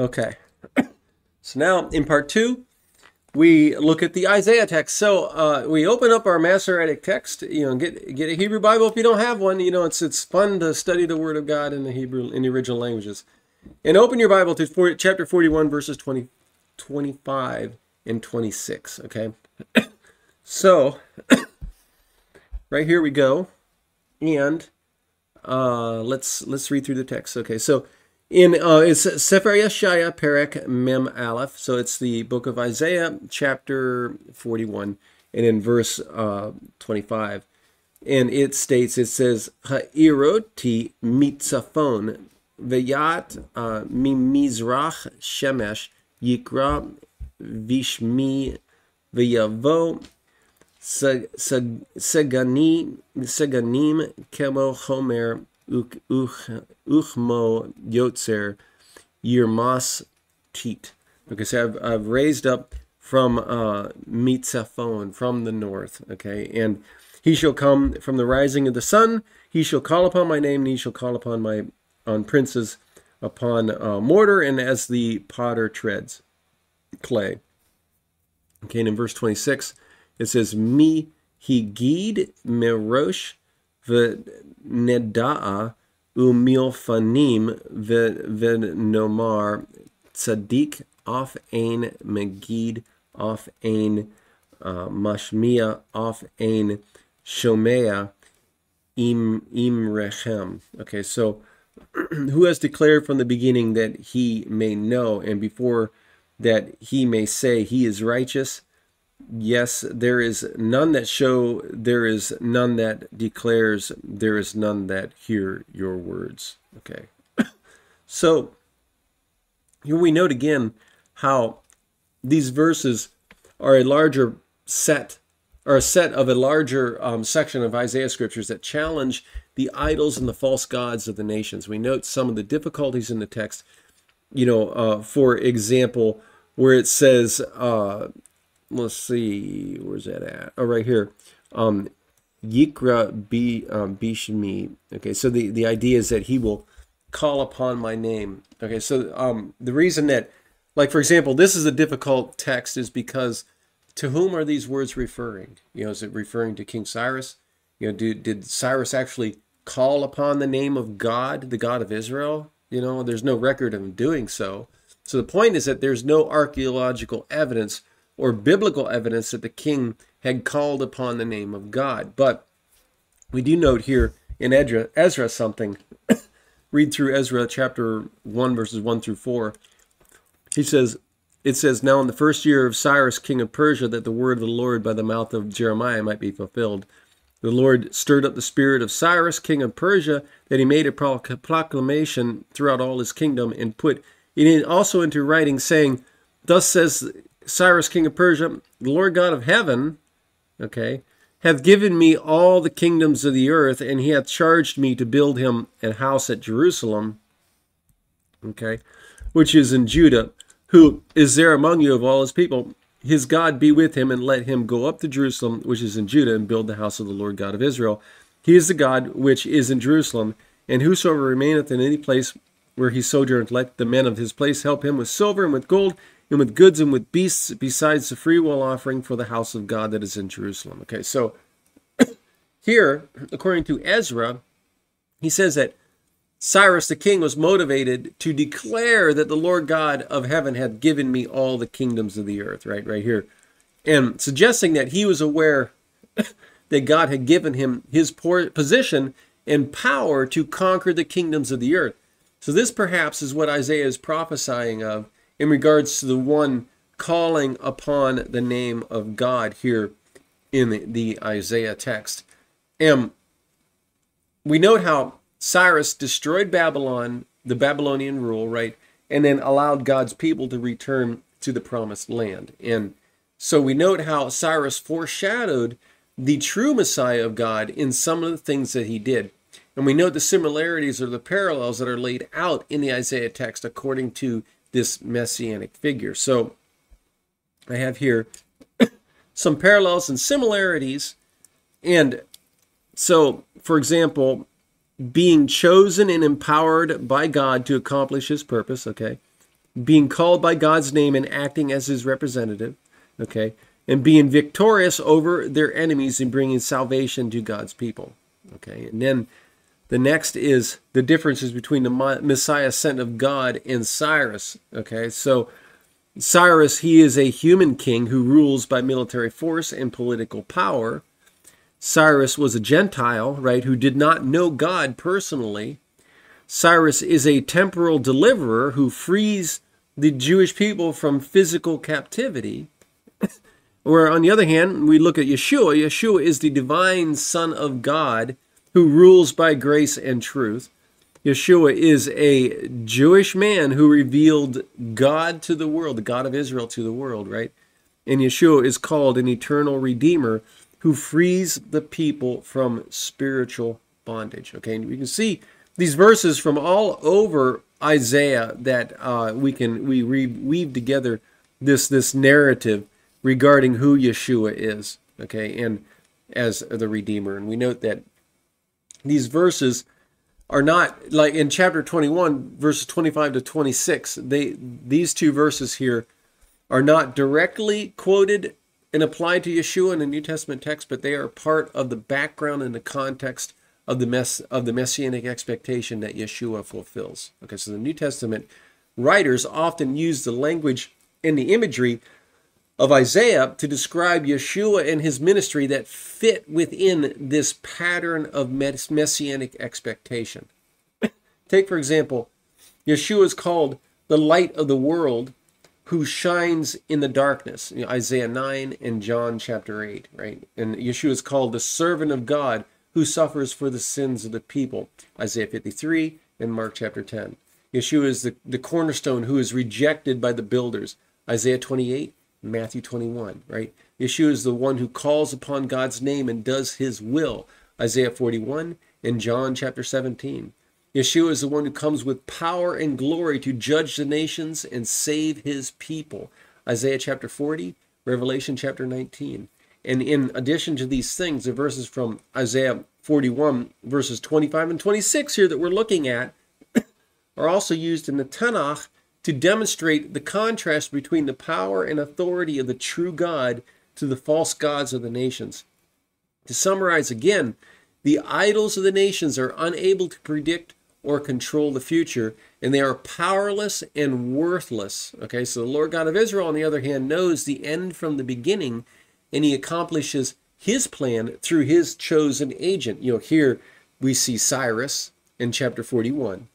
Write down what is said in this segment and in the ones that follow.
Okay. So now in part two, we look at the Isaiah text. So uh, we open up our Masoretic text. You know, get get a Hebrew Bible if you don't have one. You know, it's it's fun to study the Word of God in the Hebrew in the original languages. And open your Bible to 40, chapter 41, verses 20, 25 and 26. Okay. so right here we go, and uh, let's let's read through the text. Okay. So in uh, it's Sefer Yeshaya Perek Mem Aleph. So it's the book of Isaiah, chapter 41, and in verse uh, 25. And it states, it says, Ha'iroti mitzafon v'yat uh, mimizrach shemesh yikra vishmi v'yavo segani seganim kemo homer uchmo yotzer yirmas tit. Okay, so I've, I've raised up from uh, Mitzafon, from the north. Okay, and he shall come from the rising of the sun. He shall call upon my name, and he shall call upon my on princes, upon uh, mortar, and as the potter treads clay. Okay, and in verse 26, it says, Me Mi higid merosh v'neda'a umilfanim v'nomar tzaddik off ein megid off ein uh, mashmia off ein shomea im imrechem. Okay, so who has declared from the beginning that he may know, and before that he may say he is righteous? Yes, there is none that show, there is none that declares, there is none that hear your words. Okay. so, here we note again how these verses are a larger set, or a set of a larger um, section of Isaiah scriptures that challenge the idols and the false gods of the nations. We note some of the difficulties in the text. You know, uh, for example, where it says, uh, let's see, where's that at? Oh, right here. Um, Yikra bi um, Bishmi. Okay, so the, the idea is that he will call upon my name. Okay, so um, the reason that, like for example, this is a difficult text is because to whom are these words referring? You know, is it referring to King Cyrus? You know, did, did Cyrus actually call upon the name of God, the God of Israel? You know, there's no record of him doing so. So the point is that there's no archaeological evidence or biblical evidence that the king had called upon the name of God. But we do note here in Ezra, something. Read through Ezra chapter 1, verses 1 through 4. He says, It says, Now in the first year of Cyrus, king of Persia, that the word of the Lord by the mouth of Jeremiah might be fulfilled. The Lord stirred up the spirit of Cyrus, king of Persia, that he made a proclamation throughout all his kingdom and put it also into writing, saying, Thus says Cyrus, king of Persia, the Lord God of heaven, okay, hath given me all the kingdoms of the earth, and he hath charged me to build him a house at Jerusalem, okay, which is in Judah, who is there among you of all his people. His God be with him, and let him go up to Jerusalem, which is in Judah, and build the house of the Lord God of Israel. He is the God which is in Jerusalem, and whosoever remaineth in any place where he sojourneth, let the men of his place help him with silver and with gold and with goods and with beasts, besides the freewill offering for the house of God that is in Jerusalem. Okay, so here, according to Ezra, he says that Cyrus the king was motivated to declare that the Lord God of heaven had given me all the kingdoms of the earth, right, right here. And suggesting that he was aware that God had given him his position and power to conquer the kingdoms of the earth. So this perhaps is what Isaiah is prophesying of in regards to the one calling upon the name of God here in the, Isaiah text. And we note how Cyrus destroyed Babylon, the Babylonian rule, right, and then allowed God's people to return to the promised land. And so we note how Cyrus foreshadowed the true Messiah of God in some of the things that he did. And we note the similarities or the parallels that are laid out in the Isaiah text according to this messianic figure. So I have here some parallels and similarities. And so, for example, being chosen and empowered by God to accomplish his purpose, okay? being called by God's name and acting as his representative, okay, and being victorious over their enemies and bringing salvation to God's people, okay. And then the next is the differences between the Messiah sent of God and Cyrus, okay. So Cyrus, he is a human king who rules by military force and political power. Cyrus was a Gentile, right, who did not know God personally. Cyrus is a temporal deliverer who frees the Jewish people from physical captivity. Where, on the other hand, we look at Yeshua. Yeshua is the divine Son of God who rules by grace and truth. Yeshua is a Jewish man who revealed God to the world, the God of Israel to the world, right? And Yeshua is called an eternal redeemer who frees the people from spiritual bondage. Okay, and we can see these verses from all over Isaiah that uh, we can we weave together this this narrative regarding who Yeshua is. Okay, and as the Redeemer, and we note that these verses are not like in chapter 21 verses 25 to 26 they these two verses here are not directly quoted and applied to Yeshua in the New Testament text but they are part of the background and the context of the mess of the messianic expectation that Yeshua fulfills. Okay so the New Testament writers often use the language and the imagery of Isaiah to describe Yeshua and his ministry that fit within this pattern of messianic expectation. Take, for example, Yeshua is called the light of the world who shines in the darkness. You know, Isaiah 9 and John chapter 8, right? And Yeshua is called the servant of God who suffers for the sins of the people. Isaiah 53 and Mark chapter 10. Yeshua is the, the cornerstone who is rejected by the builders. Isaiah 28 Matthew 21, right? Yeshua is the one who calls upon God's name and does his will. Isaiah 41 and John chapter 17. Yeshua is the one who comes with power and glory to judge the nations and save his people. Isaiah chapter 40, Revelation chapter 19. And in addition to these things, the verses from Isaiah 41, verses 25 and 26 here that we're looking at are also used in the Tanakh to demonstrate the contrast between the power and authority of the true God to the false gods of the nations. To summarize again, the idols of the nations are unable to predict or control the future, and they are powerless and worthless. Okay, so the Lord God of Israel, on the other hand, knows the end from the beginning, and he accomplishes his plan through his chosen agent. You know, here we see Cyrus in chapter 41.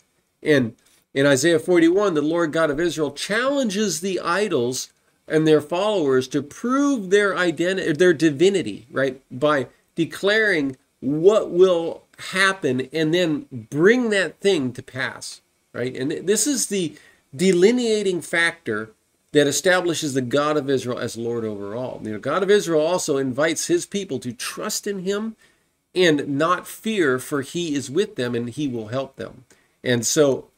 And in Isaiah 41, the Lord God of Israel challenges the idols and their followers to prove their identity, their divinity, right? By declaring what will happen and then bring that thing to pass, right? And this is the delineating factor that establishes the God of Israel as Lord over all. Know, God of Israel also invites his people to trust in him and not fear, for he is with them and he will help them. And so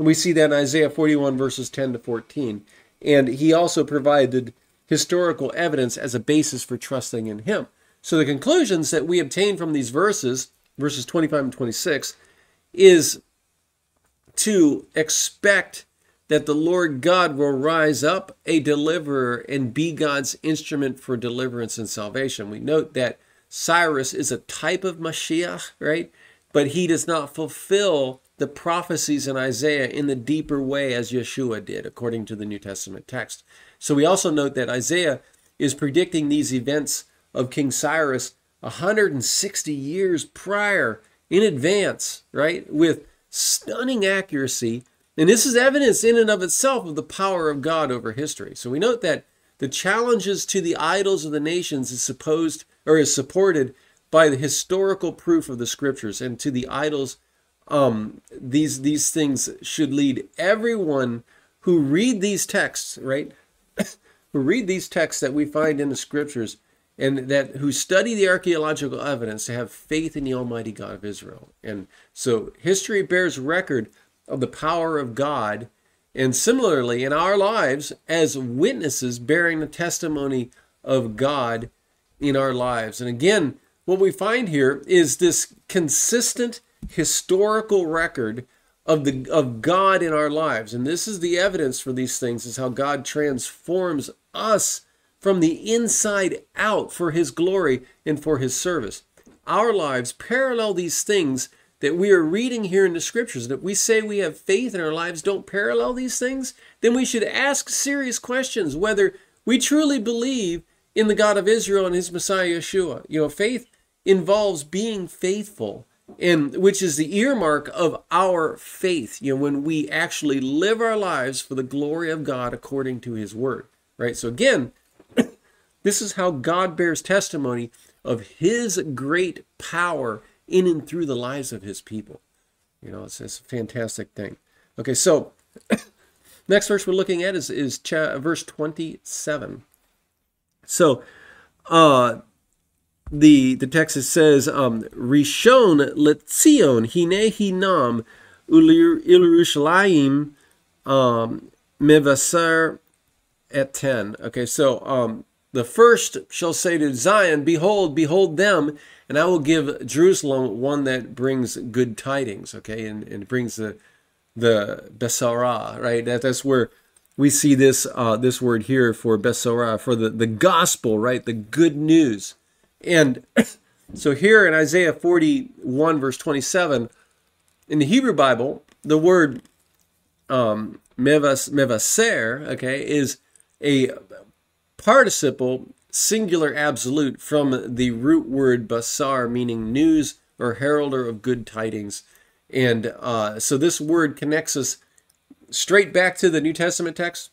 and we see that in Isaiah 41, verses 10 to 14. And he also provided historical evidence as a basis for trusting in him. So the conclusions that we obtain from these verses, verses 25 and 26, is to expect that the Lord God will rise up a deliverer and be God's instrument for deliverance and salvation. We note that Cyrus is a type of Mashiach, right? But he does not fulfill the prophecies in Isaiah in the deeper way as Yeshua did, according to the New Testament text. So we also note that Isaiah is predicting these events of King Cyrus 160 years prior in advance, right? With stunning accuracy. And this is evidence in and of itself of the power of God over history. So we note that the challenges to the idols of the nations is supposed or is supported by the historical proof of the scriptures and to the idols um, these these things should lead everyone who read these texts, right? who read these texts that we find in the scriptures and that who study the archaeological evidence to have faith in the Almighty God of Israel. And so history bears record of the power of God. And similarly, in our lives, as witnesses bearing the testimony of God in our lives. And again, what we find here is this consistent historical record of the of God in our lives. And this is the evidence for these things is how God transforms us from the inside out for his glory and for his service. Our lives parallel these things that we are reading here in the scriptures. If we say we have faith and our lives don't parallel these things, then we should ask serious questions whether we truly believe in the God of Israel and his Messiah Yeshua. You know, faith involves being faithful and which is the earmark of our faith you know when we actually live our lives for the glory of god according to his word right? So again this is how god bears testimony of his great power in and through the lives of his people. You know it's, it's a fantastic thing. Okay so next verse we're looking at is, is verse 27 so uh the the text says um rishon letzion hine hinam Yerushalayim um mevasar et ten. Okay, so um the first shall say to Zion, Behold, behold them, and I will give Jerusalem one that brings good tidings. Okay, and, and brings the the Besarah, right? That, that's where we see this uh, this word here for Besarah, for the, the gospel, right? The good news. And so here in Isaiah 41, verse 27, in the Hebrew Bible, the word um, mevas, mevaser, okay, is a participle singular absolute from the root word basar, meaning news or heralder of good tidings. And uh, so this word connects us straight back to the New Testament text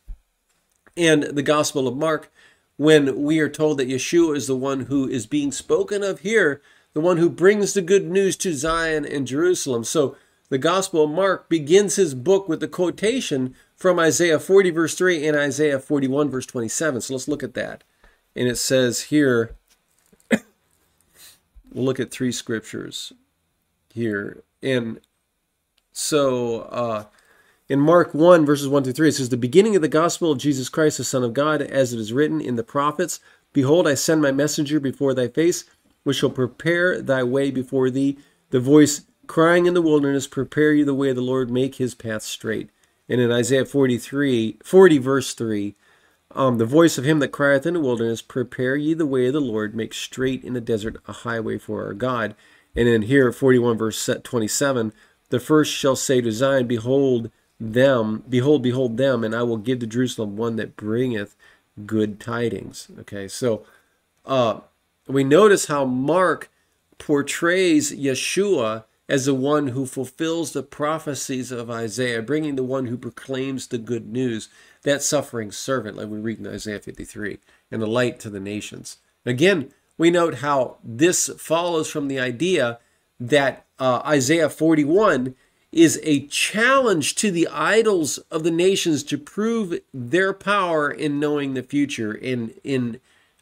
and the Gospel of Mark, when we are told that Yeshua is the one who is being spoken of here, the one who brings the good news to Zion and Jerusalem. So the Gospel of Mark begins his book with the quotation from Isaiah 40, verse 3, and Isaiah 41, verse 27. So let's look at that. And it says here, we'll look at three scriptures here. And so, uh, in Mark 1, verses 1 through 3, it says, The beginning of the gospel of Jesus Christ, the Son of God, as it is written in the prophets Behold, I send my messenger before thy face, which shall prepare thy way before thee. The voice crying in the wilderness, Prepare you the way of the Lord, make his path straight. And in Isaiah 43, 40, verse 3, um, the voice of him that crieth in the wilderness, Prepare ye the way of the Lord, make straight in the desert a highway for our God. And in here, 41, verse 27, the first shall say to Zion, Behold, them, behold, behold them, and I will give to Jerusalem one that bringeth good tidings. Okay, so uh, we notice how Mark portrays Yeshua as the one who fulfills the prophecies of Isaiah, bringing the one who proclaims the good news, that suffering servant, like we read in Isaiah 53, and the light to the nations. Again, we note how this follows from the idea that uh, Isaiah 41 is a challenge to the idols of the nations to prove their power in knowing the future, in in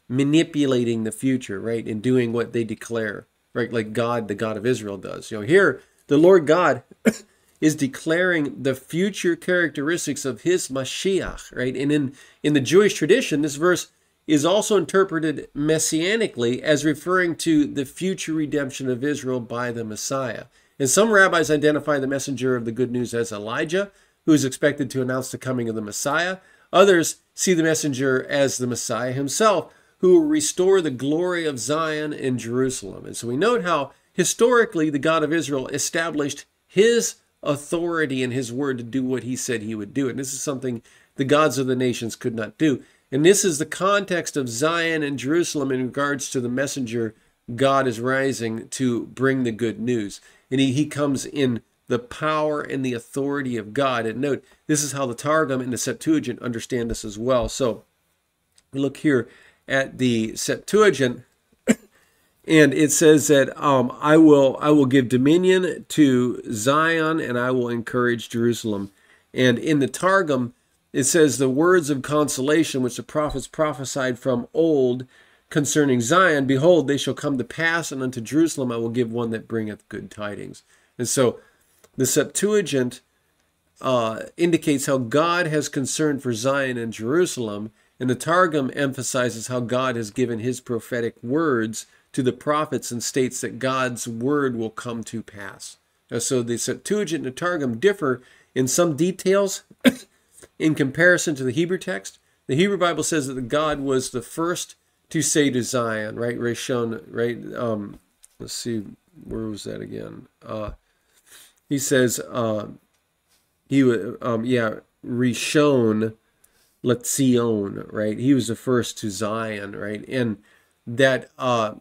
manipulating the future, right? In doing what they declare, right? Like God, the God of Israel does. You know, here the Lord God is declaring the future characteristics of his Mashiach, right? And in in the Jewish tradition, this verse is also interpreted messianically as referring to the future redemption of Israel by the Messiah. And some rabbis identify the messenger of the good news as Elijah, who is expected to announce the coming of the Messiah. Others see the messenger as the Messiah himself, who will restore the glory of Zion and Jerusalem. And so we note how historically the God of Israel established his authority and his word to do what he said he would do. And this is something the gods of the nations could not do. And this is the context of Zion and Jerusalem in regards to the messenger God is rising to bring the good news and he, he comes in the power and the authority of God. And note, this is how the Targum and the Septuagint understand this as well. So we look here at the Septuagint, and it says that um, I will I will give dominion to Zion, and I will encourage Jerusalem. And in the Targum, it says the words of consolation which the prophets prophesied from old concerning Zion, behold, they shall come to pass, and unto Jerusalem I will give one that bringeth good tidings. And so the Septuagint uh, indicates how God has concern for Zion and Jerusalem, and the Targum emphasizes how God has given his prophetic words to the prophets and states that God's word will come to pass. Now, So the Septuagint and the Targum differ in some details in comparison to the Hebrew text. The Hebrew Bible says that God was the first to say to Zion, right? Rishon, right? Um, let's see, where was that again? Uh, he says, uh, he um, yeah, Rishon Letzion, right? He was the first to Zion, right? And that uh,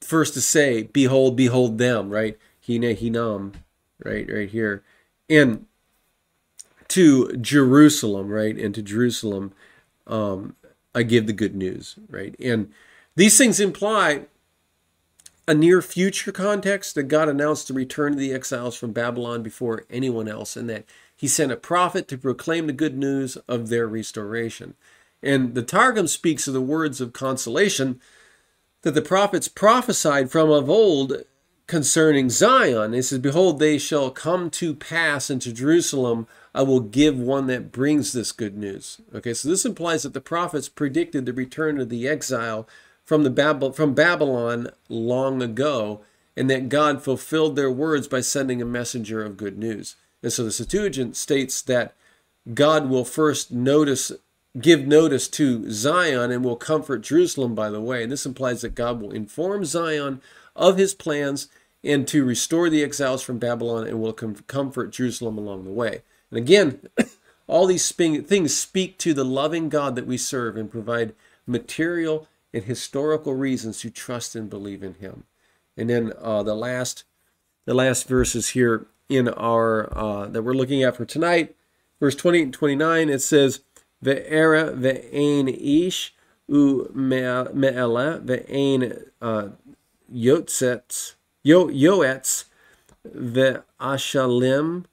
first to say, behold, behold them, right? Hine hinam, right, right here. And to Jerusalem, right? And to Jerusalem, um, I give the good news, right? And these things imply a near future context that God announced the return of the exiles from Babylon before anyone else, and that he sent a prophet to proclaim the good news of their restoration. And the Targum speaks of the words of consolation that the prophets prophesied from of old concerning Zion. He says, Behold, they shall come to pass into Jerusalem. I will give one that brings this good news. Okay, so this implies that the prophets predicted the return of the exile from the Bab- from Babylon long ago, and that God fulfilled their words by sending a messenger of good news. And so the Septuagint states that God will first notice give notice to Zion and will comfort Jerusalem by the way. And this implies that God will inform Zion of his plans and to restore the exiles from Babylon and will com- comfort Jerusalem along the way. And again, all these things speak to the loving God that we serve and provide material and historical reasons to trust and believe in him. And then uh, the last the last verses here in our uh, that we're looking at for tonight, verse 20 and 29, it says, Ve'era ve'ein ish u me'ela ve'ein uh, yotzet Yo Yoetz ve'ashalim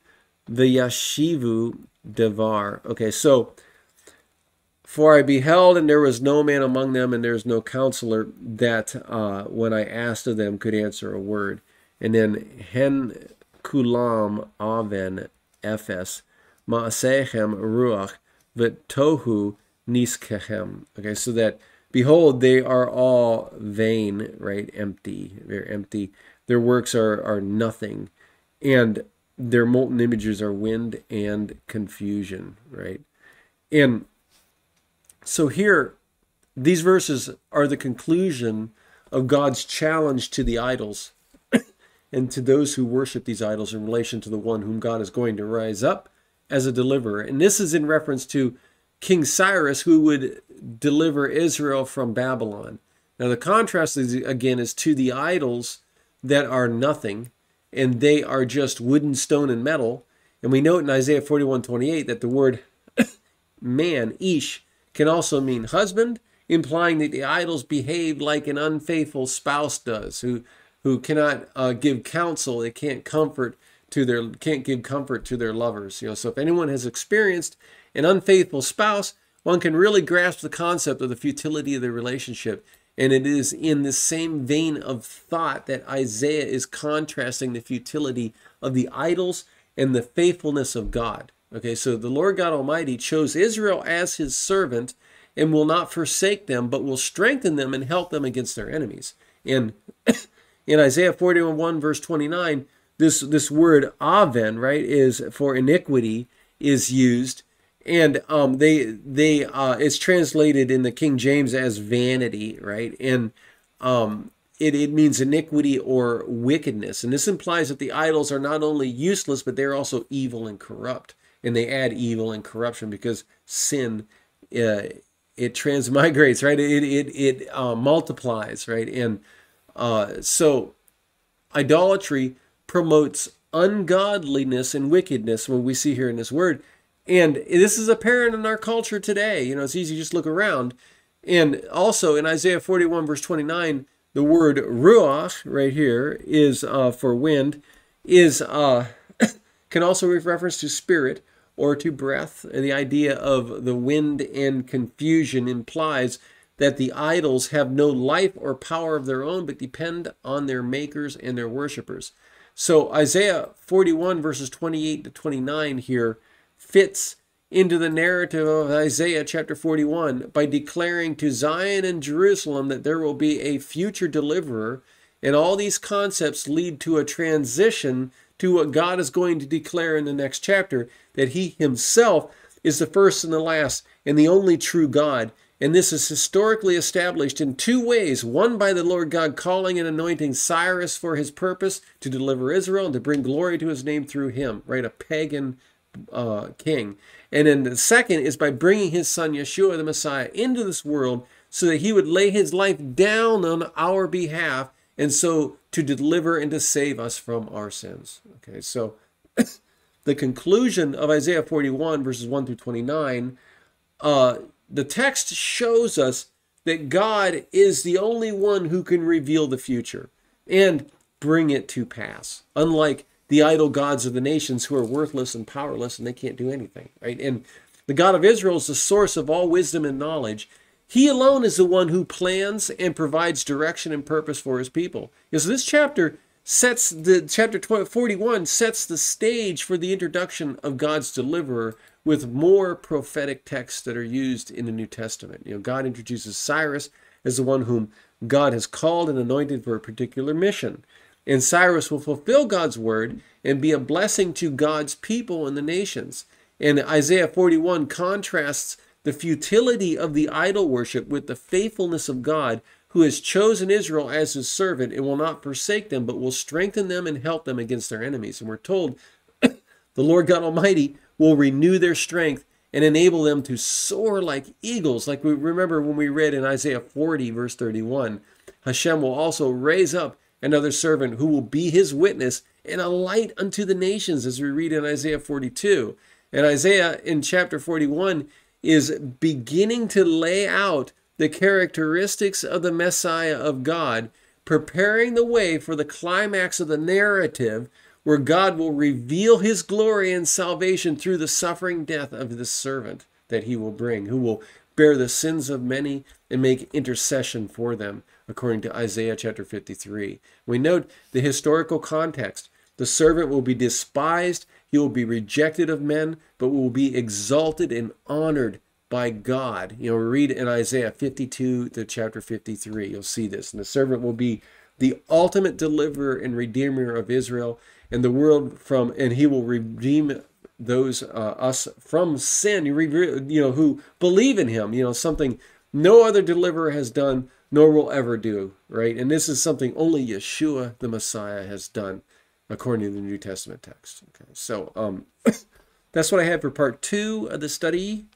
ve'yashivu devar. Okay, so for I beheld, and there was no man among them, and there was no counselor that, uh, when I asked of them, could answer a word. And then hen kulam aven ephes maasechem ruach v'tohu niskehem. Okay, so that behold, they are all vain, right? Empty. They're empty. Their works are, are nothing. And their molten images are wind and confusion, right? And so here, these verses are the conclusion of God's challenge to the idols and to those who worship these idols in relation to the one whom God is going to rise up as a deliverer. And this is in reference to King Cyrus, who would deliver Israel from Babylon. Now, the contrast is, again is to the idols that are nothing, and they are just wood stone, and metal. And we note in Isaiah 41 28 that the word man, ish, can also mean husband, implying that the idols behave like an unfaithful spouse does, who who cannot uh, give counsel, they can't comfort to their can't give comfort to their lovers. You know, so if anyone has experienced an unfaithful spouse, one can really grasp the concept of the futility of the relationship and it is in the same vein of thought that Isaiah is contrasting the futility of the idols and the faithfulness of God. Okay, so the Lord God Almighty chose Israel as his servant and will not forsake them, but will strengthen them and help them against their enemies. And in Isaiah 41, verse 29, this, this word aven, right, is for iniquity, is used and um, they they uh, it's translated in the King James as vanity, right? And um, it it means iniquity or wickedness, and this implies that the idols are not only useless but they're also evil and corrupt, and they add evil and corruption because sin. Uh, it transmigrates, right? It it it uh, multiplies, right? And uh, so, idolatry promotes ungodliness and wickedness. What we see here in this word, and this is apparent in our culture today. You know, it's easy to just look around. And also in Isaiah 41, verse 29, the word ruach right here is uh, for wind, is uh, can also be reference to spirit or to breath. And the idea of the wind and confusion implies that the idols have no life or power of their own, but depend on their makers and their worshippers. So Isaiah 41, verses 28 to 29 here fits into the narrative of Isaiah chapter 41 by declaring to Zion and Jerusalem that there will be a future deliverer. And all these concepts lead to a transition to what God is going to declare in the next chapter that he himself is the first and the last and the only true God. And this is historically established in two ways one by the Lord God calling and anointing Cyrus for his purpose to deliver Israel and to bring glory to his name through him, right? A pagan uh, king. And then the second is by bringing his son Yeshua the Messiah into this world so that he would lay his life down on our behalf and so to deliver and to save us from our sins. Okay, so the conclusion of Isaiah 41, verses 1 through 29, uh, the text shows us that God is the only one who can reveal the future and bring it to pass, unlike the idol gods of the nations who are worthless and powerless and they can't do anything, right? And the God of Israel is the source of all wisdom and knowledge. He alone is the one who plans and provides direction and purpose for his people. Because this chapter sets the chapter 41 sets the stage for the introduction of God's deliverer with more prophetic texts that are used in the New Testament. You know, God introduces Cyrus as the one whom God has called and anointed for a particular mission. And Cyrus will fulfill God's word and be a blessing to God's people and the nations. And Isaiah 41 contrasts the futility of the idol worship with the faithfulness of God who has chosen Israel as his servant and will not forsake them, but will strengthen them and help them against their enemies. And we're told the Lord God Almighty will renew their strength and enable them to soar like eagles. Like we remember when we read in Isaiah 40, verse 31, Hashem will also raise up another servant who will be his witness and a light unto the nations, as we read in Isaiah 42. And Isaiah in chapter 41 is beginning to lay out the characteristics of the Messiah of God, preparing the way for the climax of the narrative where God will reveal his glory and salvation through the suffering death of this servant that he will bring, who will bear the sins of many and make intercession for them, according to Isaiah chapter 53. We note the historical context. The servant will be despised, he will be rejected of men, but will be exalted and honored by God. You know, read in Isaiah 52 to chapter 53. You'll see this. And the servant will be the ultimate deliverer and redeemer of Israel and the world from, and he will redeem those uh, us from sin. You know, who believe in him. You know, something no other deliverer has done, nor will ever do. Right, and this is something only Yeshua the Messiah has done, according to the New Testament text. Okay, so um, that's what I have for part two of the study